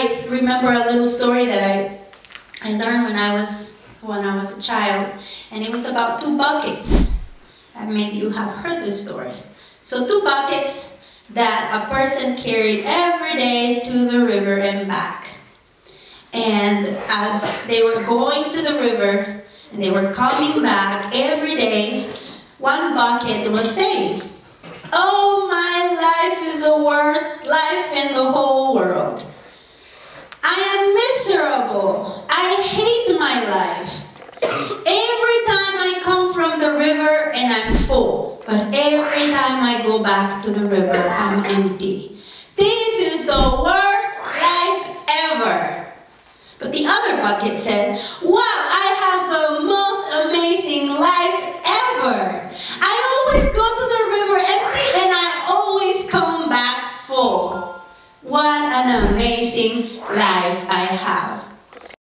I remember a little story that I, I learned when I was when I was a child, and it was about two buckets. And maybe you have heard this story. So two buckets that a person carried every day to the river and back. And as they were going to the river and they were coming back every day, one bucket was saying, Oh, my life is the worst life in the whole world. I am miserable. I hate my life. Every time I come from the and I'm full, but every time I go back to the river, I'm empty. This is the worst life ever. But the other bucket said, wow, I have the most amazing life ever. I always go to the river empty and I always come back full. What an amazing life I have.